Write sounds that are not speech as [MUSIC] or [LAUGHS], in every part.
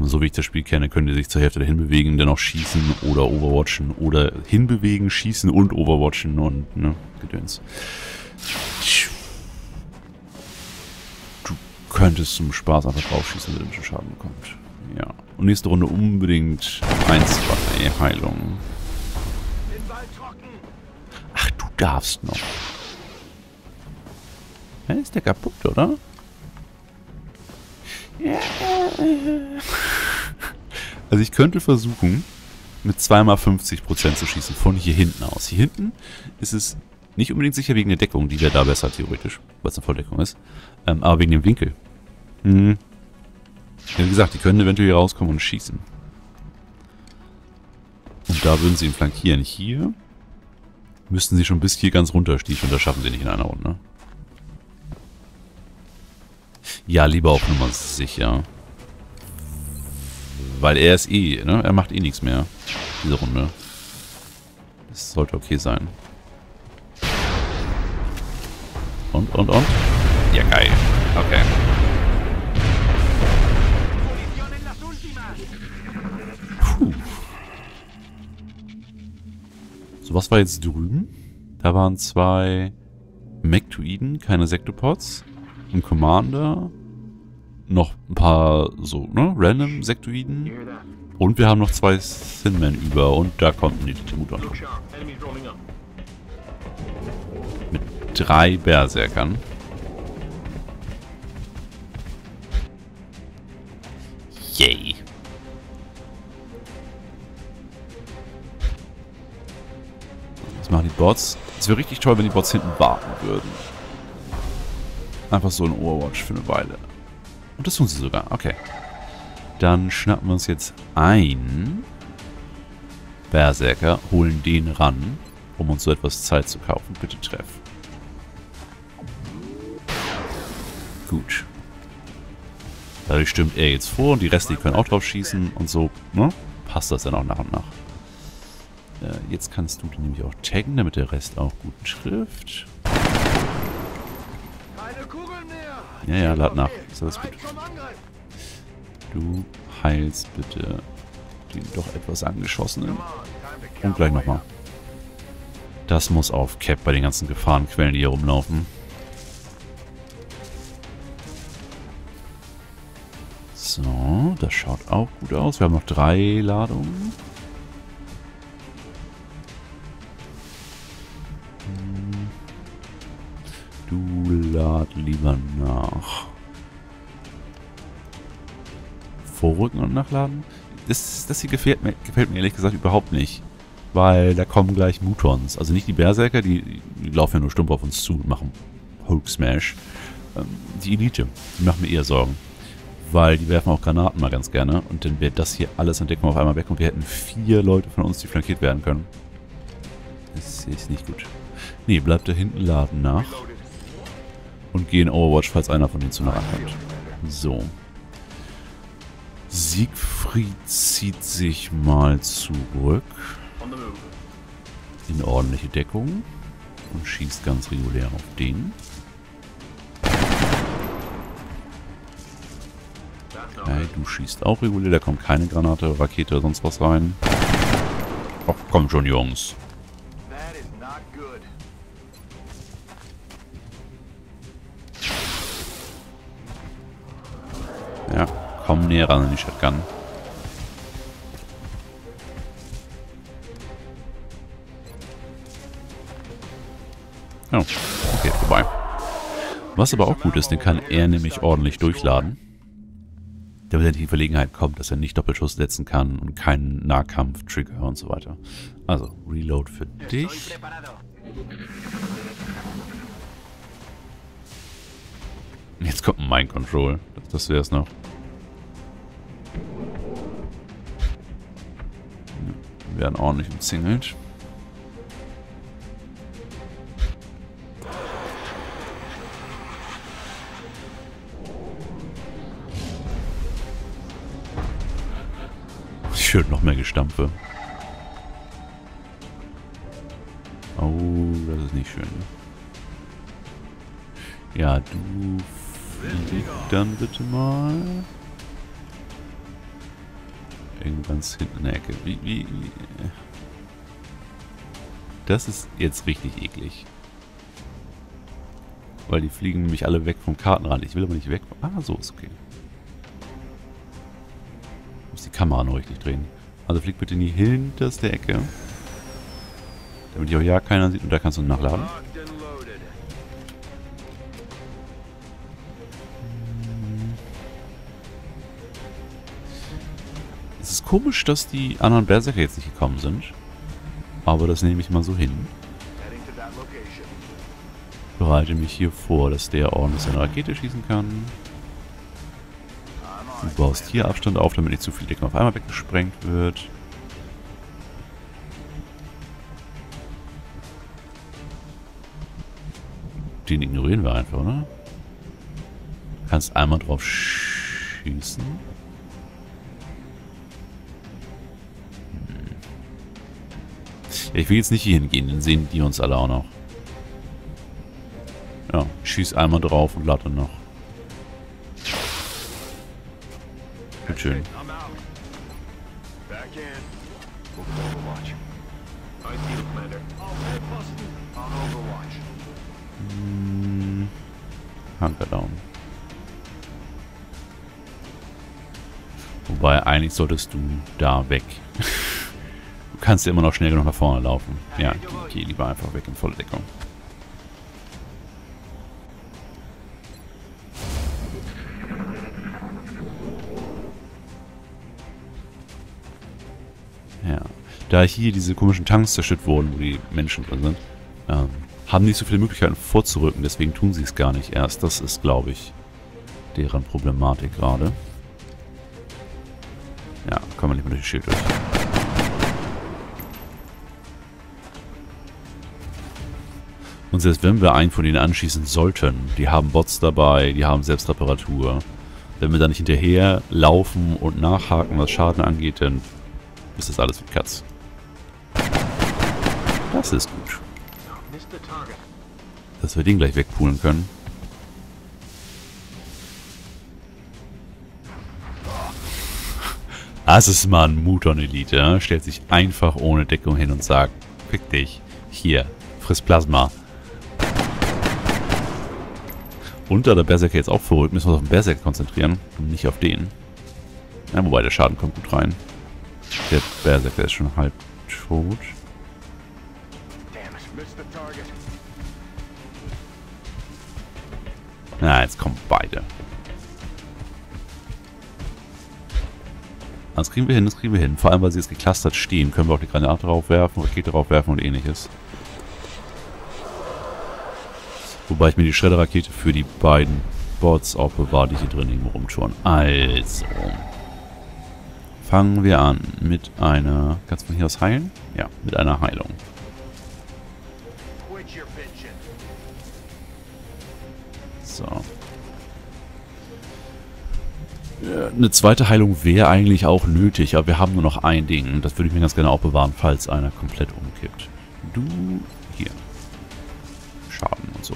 So wie ich das Spiel kenne, können die sich zur Hälfte dahin bewegen, dann auch schießen oder overwatchen oder hinbewegen, schießen und overwatchen und ne, Gedöns. Du könntest zum Spaß einfach draufschießen, wenn du schon Schaden bekommt. Ja. Und nächste Runde unbedingt 1, 2, Heilung. Ach, du darfst noch. Ja, ist der kaputt, oder? Also ich könnte versuchen, mit zweimal 50% zu schießen, von hier hinten aus. Hier hinten ist es nicht unbedingt sicher wegen der Deckung, die wäre da besser theoretisch, weil es eine Volldeckung ist, ähm, aber wegen dem Winkel. Hm. Wie gesagt, die können eventuell hier rauskommen und schießen. Und da würden sie ihn flankieren. Hier müssten sie schon bis hier ganz runter stiefeln, das schaffen sie nicht in einer Runde. Ja, lieber auf Nummer sicher. Weil er ist eh, ne? Er macht eh nichts mehr. Diese Runde. Das sollte okay sein. Und, und, und? Ja, geil. Okay. Puh. So, was war jetzt drüben? Da waren zwei Mektoiden, keine Sektopods. Ein Commander. Noch ein paar so, ne? Random Sektoiden. Und wir haben noch zwei Thinmen über. Und da kommt ein Mutter. Mit drei Berserkern. Yay. Was machen die Bots? Es wäre richtig toll, wenn die Bots hinten warten würden. Einfach so ein Overwatch für eine Weile. Und das tun sie sogar. Okay. Dann schnappen wir uns jetzt ein Berserker, holen den ran, um uns so etwas Zeit zu kaufen. Bitte treff. Gut. Dadurch stimmt er jetzt vor und die restlichen können auch drauf schießen und so, ne? Passt das dann auch nach und nach. Äh, jetzt kannst du den nämlich auch taggen, damit der Rest auch gut trifft. Ja, ja, lad nach. Ist alles gut. Du heilst bitte den doch etwas angeschossenen. Und gleich nochmal. Das muss auf Cap bei den ganzen Gefahrenquellen, die hier rumlaufen. So, das schaut auch gut aus. Wir haben noch drei Ladungen. Lad lieber nach. Vorrücken und nachladen? Das, das hier gefällt mir, gefällt mir ehrlich gesagt überhaupt nicht. Weil da kommen gleich Mutons. Also nicht die Berserker, die, die laufen ja nur stumpf auf uns zu und machen Hulk Smash. Ähm, die Elite, die machen mir eher Sorgen. Weil die werfen auch Granaten mal ganz gerne. Und dann wäre das hier alles an Deckung auf einmal weg und wir hätten vier Leute von uns, die flankiert werden können. Das ist nicht gut. Nee, bleibt da hinten laden nach und gehen Overwatch, falls einer von denen zu nah kommt. So. Siegfried zieht sich mal zurück. In ordentliche Deckung. Und schießt ganz regulär auf den. Okay, du schießt auch regulär. Da kommt keine Granate, Rakete, sonst was rein. Ach, komm schon, Jungs. Ja, komm näher ran an die Shotgun. Ja, okay, vorbei. Was aber auch gut ist, den kann er nämlich ordentlich durchladen. Damit er in die Verlegenheit kommt, dass er nicht Doppelschuss setzen kann und keinen Nahkampf-Trigger und so weiter. Also, Reload für dich. Jetzt kommt Mind Control. Das wäre es noch. Wir werden ordentlich umzingelt. Schön noch mehr Gestampfe. Oh, das ist nicht schön. Ja, du dann bitte mal. Irgendwo ganz hinten in der Ecke. Wie, wie, wie. Das ist jetzt richtig eklig. Weil die fliegen nämlich alle weg vom Kartenrand. Ich will aber nicht weg. Ah, so ist okay. Ich muss die Kamera noch richtig drehen. Also flieg bitte nie hinterste Ecke. Damit hier auch ja keiner sieht. Und da kannst du nachladen. Komisch, dass die anderen Berserker jetzt nicht gekommen sind. Aber das nehme ich mal so hin. Bereite mich hier vor, dass der ordentlich seine Rakete schießen kann. Du baust hier Abstand auf, damit nicht zu viel Deckung auf einmal weggesprengt wird. Den ignorieren wir einfach, oder? Kannst einmal drauf schießen. Ich will jetzt nicht hier hingehen, dann sehen die uns alle auch noch. Ja, schieß einmal drauf und lade noch. Gut schön. Hm, Hunker down. Wobei, eigentlich solltest du da weg. [LAUGHS] kannst ja immer noch schnell genug nach vorne laufen. Ja, geh lieber einfach weg in volle Deckung. Ja. Da hier diese komischen Tanks zerstört wurden, wo die Menschen drin sind, ähm, haben nicht so viele Möglichkeiten vorzurücken, deswegen tun sie es gar nicht erst. Das ist, glaube ich, deren Problematik gerade. Ja, kann man nicht mehr durch das Schild durch. Und selbst wenn wir einen von denen anschießen sollten, die haben Bots dabei, die haben Selbstreparatur. Wenn wir da nicht hinterher laufen und nachhaken, was Schaden angeht, dann ist das alles wie Katz. Das ist gut. Dass wir den gleich wegpoolen können. Das ist mal ein Muton-Elite. Stellt sich einfach ohne Deckung hin und sagt, fick dich. Hier, friss Plasma. Da der Berserker jetzt auch verrückt, müssen wir uns auf den Berserker konzentrieren und nicht auf den. Ja, wobei der Schaden kommt gut rein. Der Berserker ist schon halb tot. Na, jetzt kommen beide. Das kriegen wir hin, das kriegen wir hin. Vor allem, weil sie jetzt geclustert stehen, können wir auch die Granate draufwerfen, Rakete draufwerfen und ähnliches. Wobei ich mir die Schredderrakete für die beiden Bots auch bewahre, die hier drin irgendwo rumtouren. Also. Fangen wir an mit einer... Kannst du von hier aus heilen? Ja, mit einer Heilung. So. Eine zweite Heilung wäre eigentlich auch nötig, aber wir haben nur noch ein Ding. Das würde ich mir ganz gerne auch bewahren, falls einer komplett umkippt. Du hier. Schaden und so.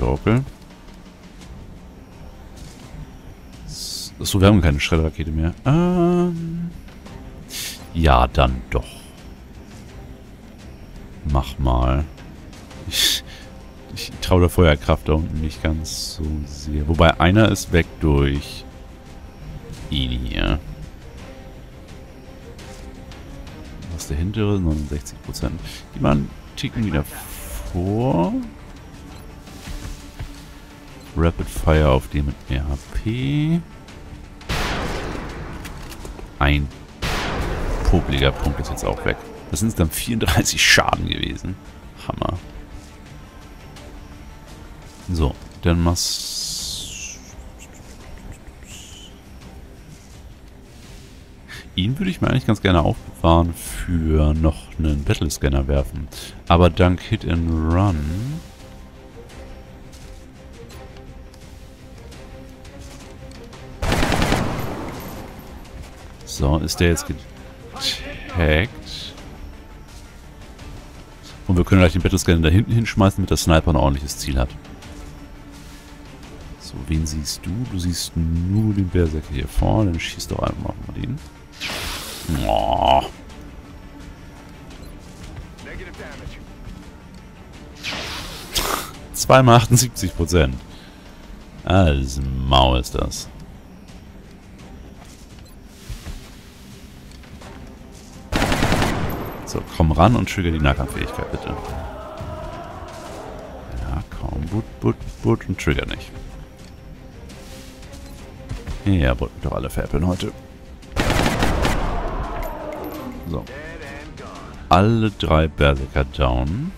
Dorkel. Achso, wir haben keine Schredderrakete mehr. Ähm, ja, dann doch. Mach mal. Ich, ich traue der Feuerkraft da unten nicht ganz so sehr. Wobei einer ist weg durch ihn hier. Was ist der hintere? 69%. Die einen Ticken wieder vor. Rapid Fire auf den mit mehr HP. Ein popliger Punkt ist jetzt auch weg. Das sind dann 34 Schaden gewesen. Hammer. So, dann machst... Ihn würde ich mir eigentlich ganz gerne aufbewahren für noch einen Battle-Scanner werfen. Aber dank Hit and Run So, ist der jetzt Perfekt. Und wir können gleich den Battlescanner da hinten hinschmeißen, damit der Sniper ein ordentliches Ziel hat. So, wen siehst du? Du siehst nur den Berserker hier vorne. Dann schieß doch einfach mal den. Oh. [LAUGHS] Zweimal 78 Prozent. Alles Mau ist das. So, komm ran und trigger die Nahkampffähigkeit, bitte. Ja, komm, but, but, but und trigger nicht. Ja, wollten doch alle veräppeln heute. So. Alle drei Berserker down.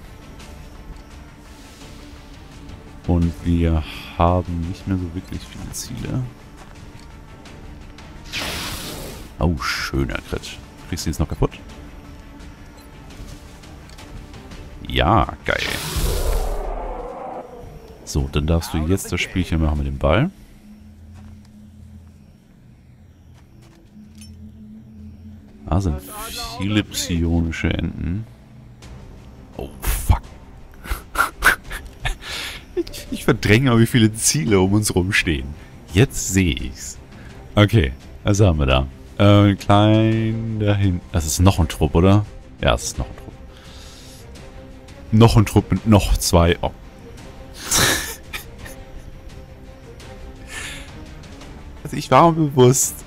Und wir haben nicht mehr so wirklich viele Ziele. Oh, schöner Crit. Kriegst du jetzt noch kaputt? Ja, geil. So, dann darfst du jetzt das Spielchen machen mit dem Ball. Da sind viele psionische Enten. Oh, fuck. [LAUGHS] ich, ich verdränge, wie viele Ziele um uns rumstehen. Jetzt sehe ich's. Okay, was haben wir da? Äh, klein dahin. Das ist noch ein Trupp, oder? Ja, es ist noch ein Trupp. Noch ein Trupp mit noch zwei. Oh. also ich war mir bewusst,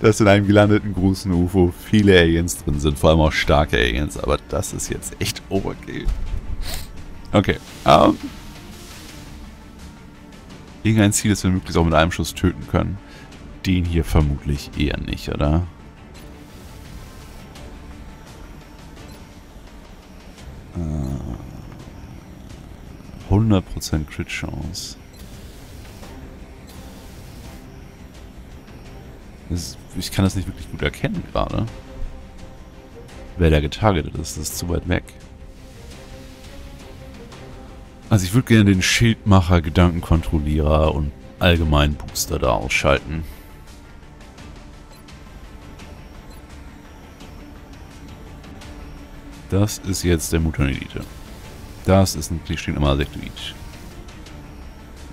dass in einem gelandeten großen UFO viele Aliens drin sind. Vor allem auch starke Aliens. Aber das ist jetzt echt Overkill. Okay. Ähm. irgendein Ziel, das wir möglichst auch mit einem Schuss töten können. Den hier vermutlich eher nicht, oder? 100% Crit-Chance. Ich kann das nicht wirklich gut erkennen gerade. Wer da getargetet ist, das ist zu weit weg. Also ich würde gerne den Schildmacher, Gedankenkontrollierer und allgemeinen Booster da ausschalten. Das ist jetzt der Mutant Elite. Das ist ein immer Sektoid.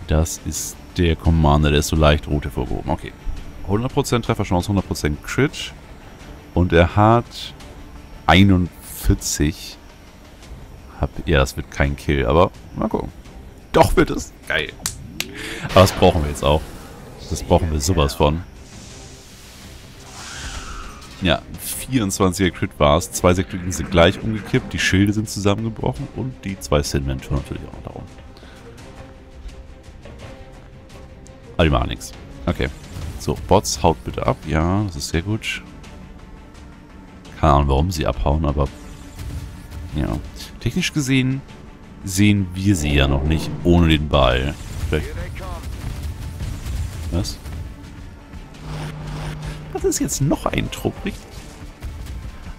Das ist der Commander, der ist so leicht rot hervorgehoben. Okay. 100% Trefferchance, 100% Crit. Und er hat 41. Hab, ja, das wird kein Kill, aber mal gucken. Doch wird es. Geil. Aber das brauchen wir jetzt auch. Das brauchen wir sowas von. Ja, 24er Crit war es. Zwei Sektoren sind gleich umgekippt, die Schilde sind zusammengebrochen und die zwei Sinmentor natürlich auch darum. Aber die machen nichts. Okay. So, Bots, haut bitte ab. Ja, das ist sehr gut. Keine Ahnung, warum sie abhauen, aber... Ja. Technisch gesehen sehen wir sie ja noch nicht ohne den Ball. Vielleicht... Was? Ist jetzt noch ein Trupp, richtig?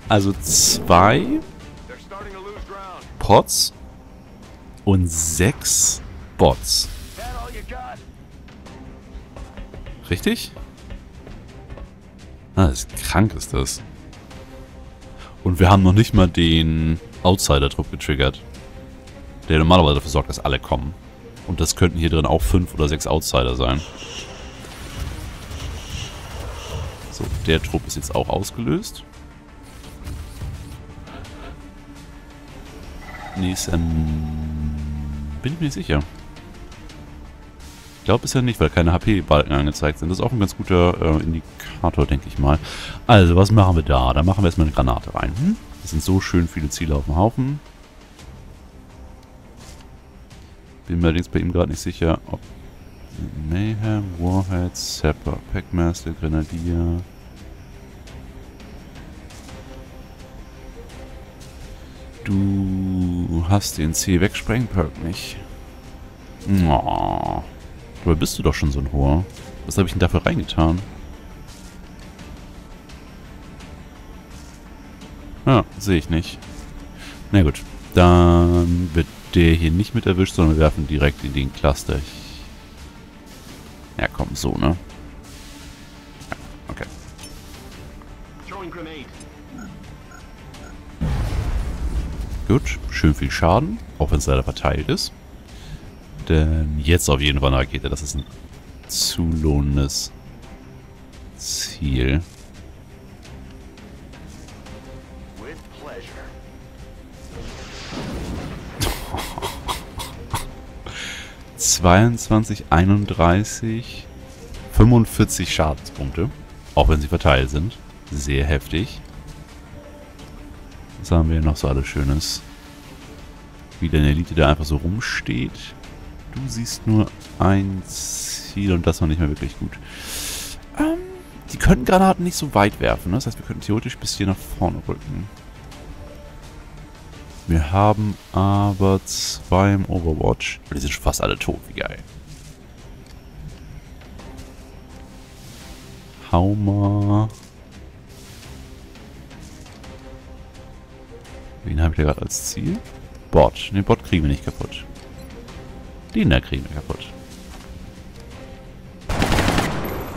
Also zwei Pots und sechs Bots. Richtig? Ah, ist krank ist das. Und wir haben noch nicht mal den Outsider-Trupp getriggert. Der normalerweise dafür sorgt, dass alle kommen. Und das könnten hier drin auch fünf oder sechs Outsider sein. Der Trupp ist jetzt auch ausgelöst. Nächsten... Bin ich mir nicht sicher. Ich glaube bisher nicht, weil keine HP-Balken angezeigt sind. Das ist auch ein ganz guter äh, Indikator, denke ich mal. Also, was machen wir da? Da machen wir erstmal eine Granate rein. Hm? Das sind so schön viele Ziele auf dem Haufen. Bin mir allerdings bei ihm gerade nicht sicher, ob... Mayhem, Warhead, Sapper, Packmaster, Grenadier... Du hast den C-Wegsprengen-Perk nicht. Oh. Dabei bist du doch schon so ein hoher. Was habe ich denn dafür reingetan? Ja, sehe ich nicht. Na gut, dann wird der hier nicht mit erwischt, sondern wir werfen direkt in den Cluster. Ja, komm, so, ne? Gut, schön viel Schaden, auch wenn es leider verteilt ist. Denn jetzt auf jeden Fall eine Rakete, das ist ein zu lohnendes Ziel. 22, 31, 45 Schadenspunkte. Auch wenn sie verteilt sind. Sehr heftig. Was haben wir noch so alles Schönes? Wie eine Elite da einfach so rumsteht. Du siehst nur ein Ziel und das noch nicht mehr wirklich gut. Ähm, die können Granaten nicht so weit werfen. Ne? Das heißt, wir könnten theoretisch bis hier nach vorne rücken. Wir haben aber zwei im Overwatch. Die sind schon fast alle tot, wie geil. Hau Wen habe ich da gerade als Ziel? Bot. Den Bot kriegen wir nicht kaputt. Den da kriegen wir kaputt.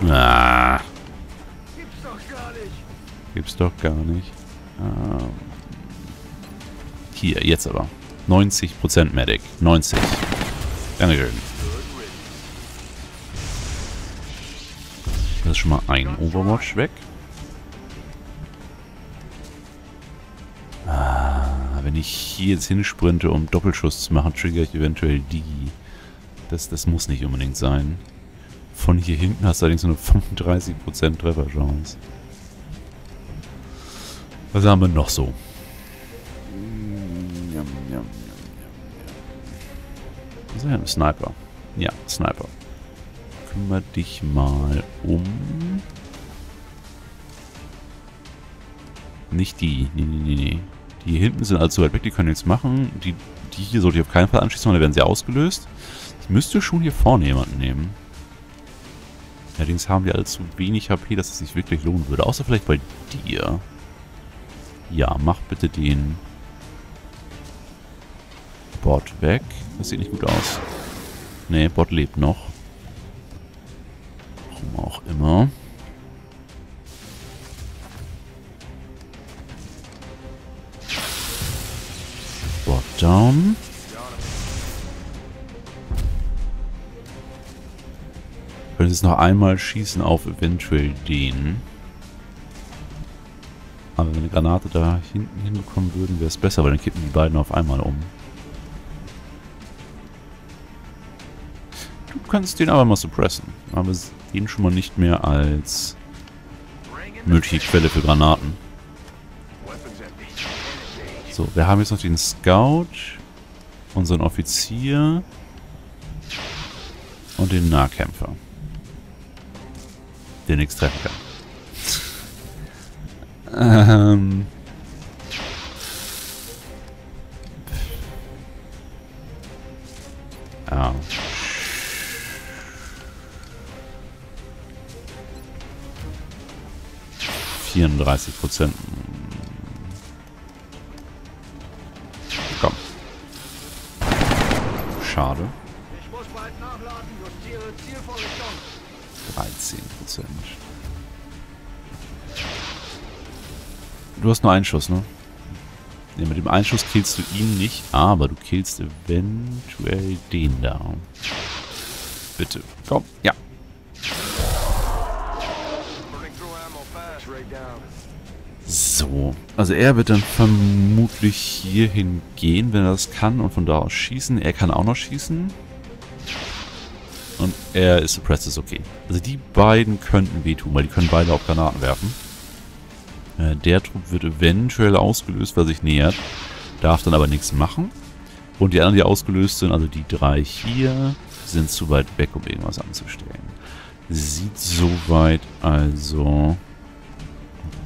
Ah, Gibt's doch gar nicht. gibt's doch gar nicht. Ähm, hier, jetzt aber. 90% Medic. 90. Dankeschön. Das ist schon mal ein Overwatch weg. Ich hier jetzt hinsprinte, um Doppelschuss zu machen, trigger ich eventuell die. Das, das muss nicht unbedingt sein. Von hier hinten hast du allerdings nur eine 35% Trefferchance. Was haben wir noch so? Was ist denn? Sniper. Ja, Sniper. Kümmer dich mal um... Nicht die. Nee, nee, nee, nee. Die hinten sind allzu weit weg, die können nichts machen. Die, die hier sollte ich auf keinen Fall anschließen, weil dann werden sie ausgelöst. Ich müsste schon hier vorne jemanden nehmen. Allerdings haben die alle zu wenig HP, dass es sich wirklich lohnen würde. Außer vielleicht bei dir. Ja, mach bitte den Bot weg. Das sieht nicht gut aus. Nee, Bot lebt noch. Warum auch immer. Bot down. Können jetzt noch einmal schießen auf eventuell den. Aber wenn eine Granate da hinten hinbekommen würden, wäre es besser, weil dann kippen die beiden auf einmal um. Du kannst den aber mal suppressen. Aber den schon mal nicht mehr als mögliche Quelle für Granaten. So, wir haben jetzt noch den Scout, unseren Offizier und den Nahkämpfer. Der nichts treffen kann. ähm. Ja. Vierunddreißig Prozent. Schade. Ich muss bald nachladen. Justiere Zielvorrichtung. 13 Prozent. Du hast nur einen Schuss, ne? Ne, mit dem Einschuss killst du ihn nicht, aber du killst eventuell den da. Bitte. Komm. Ja. So. Also er wird dann vermutlich hierhin gehen, wenn er das kann und von da aus schießen. Er kann auch noch schießen. Und er ist suppressed, ist okay. Also die beiden könnten wehtun, weil die können beide auch Granaten werfen. Äh, der Trupp wird eventuell ausgelöst, weil sich nähert. Darf dann aber nichts machen. Und die anderen, die ausgelöst sind, also die drei hier, sind zu weit weg, um irgendwas anzustellen. Sieht soweit also...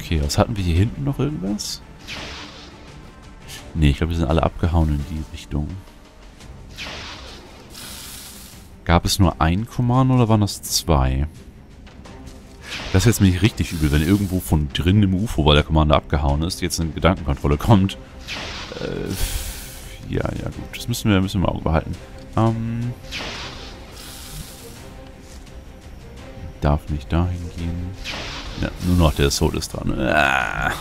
Okay, was hatten wir hier hinten noch irgendwas? Nee, ich glaube, wir sind alle abgehauen in die Richtung. Gab es nur ein Command oder waren das zwei? Das ist jetzt nämlich richtig übel, wenn irgendwo von drin im UFO, weil der Commander abgehauen ist, jetzt eine Gedankenkontrolle kommt. Äh, ja, ja gut, das müssen wir, müssen wir im Auge behalten. Ähm, darf nicht dahin gehen. Ja, nur noch der Soul ist dran. Ah.